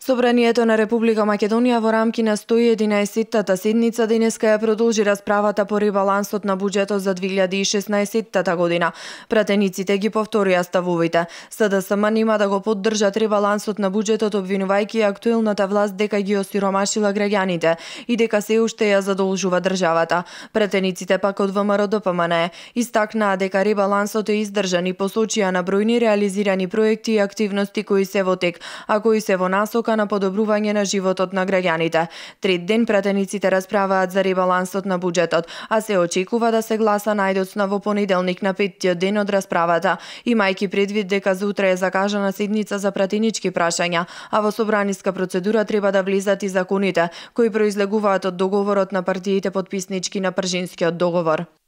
Собранието на Република Македонија во рамки на 111-тата седница денеска ја продолжи расправата по ребалансот на буџетот за 2016 година. Пратениците ги повторија ставовите. СДСМ нема да го поддржат ребалансот на буџетот обвинувајќи актуелната власт дека ги осиромашила граѓаните и дека се уште ја задолжува државата. Пратениците пак од ВМРО ДПМН истакнаа дека ребалансот е издржан и посочија на бројни реализирани проекти и активности кои се во тек, а кои се во насока посока на подобрување на животот на граѓаните. Трет ден пратениците расправаат за ребалансот на буџетот, а се очекува да се гласа најдоцна во понеделник на петтиот ден од расправата, имајќи предвид дека за утре е закажана седница за пратенички прашања, а во собраниска процедура треба да влезат и законите кои произлегуваат од договорот на партиите подписнички на Пржинскиот договор.